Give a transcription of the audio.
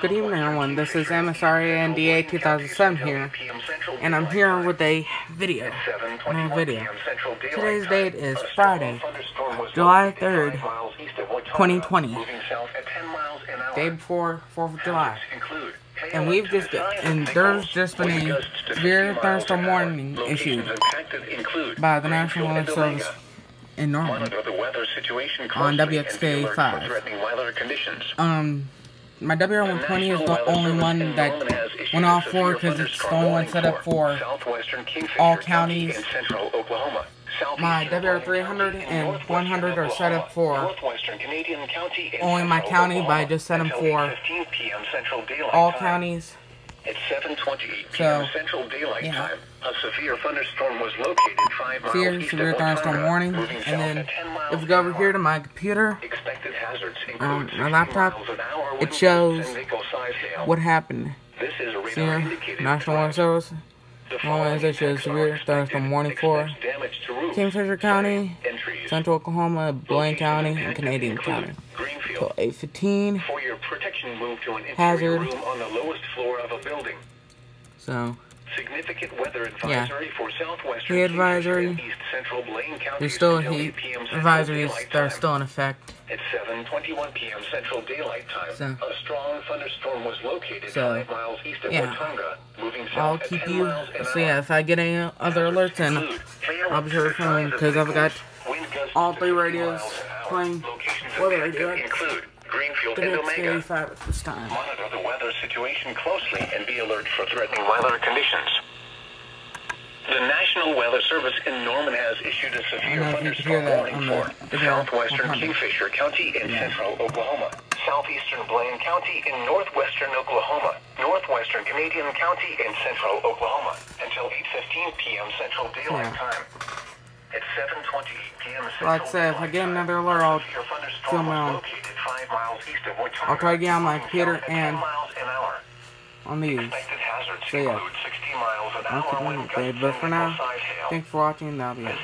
Good evening, everyone. This is MSRA NDA 2007 here, and I'm here with a video. A video. Today's date is Friday, July 3rd, 2020. Day before 4th of July. And we've just, and there's just been a severe thunderstorm warning issued by the National Weather Service in Norman on WXK 5. Um, my WR120 is the only one that went off for because it's the only one set up for all counties. My WR300 and 100 are set up for only my county, but I just set them for all counties. At 7:28 p.m. So, Central Daylight yeah. Time, a severe thunderstorm was located five miles Severe, east severe of thunderstorm warning, and then at 10 miles if we go over here to my computer, Expected hazards include um, my laptop, miles an hour it shows gusts and nickel-sized hail. what happened. This is a radar National Weather. Service, The Norman issued a severe thunderstorm warning for Expects damage to roofs, Kingfisher County, Central Oklahoma, Blaine County, and Canadian County. Till 8:15. For your protection, move to an Hazard. room on the lowest floor of a building. So Significant weather advisory for southwestern Heat advisory. East Central Blaine County there's still heat 8 advisories that are still in effect. At 7:21 p.m. Central Daylight Time, So- a strong thunderstorm was located So, five miles east of yeah. Watonga, moving south I'll keep 10 you. So yeah, if I get any other alerts hail I'll be sure to to film them the because I've got all three radios playing Locations weather impacted radio. include Greenfield and Omega. WXK5 at this time. Monitor the weather situation closely and be alert for threatening weather conditions. The National Weather Service in Norman has issued a severe don't know if you can hear thunderstorm warning for the southwestern Kingfisher County in Yeah. central Oklahoma, southeastern Blaine County in northwestern Oklahoma, northwestern Canadian County in central Oklahoma until 8:15 p.m. Central Daylight Yeah. Time. At 7:28 p.m. Central Like I said, if I get another alert, I'll a severe thunderstorm film on- located five miles east of Watonga, I'll try to get on my computer south at 10 and miles an hour. on these. So, yeah. include 60 I'll keep you gusts. But for now, thanks for watching. That'll be it.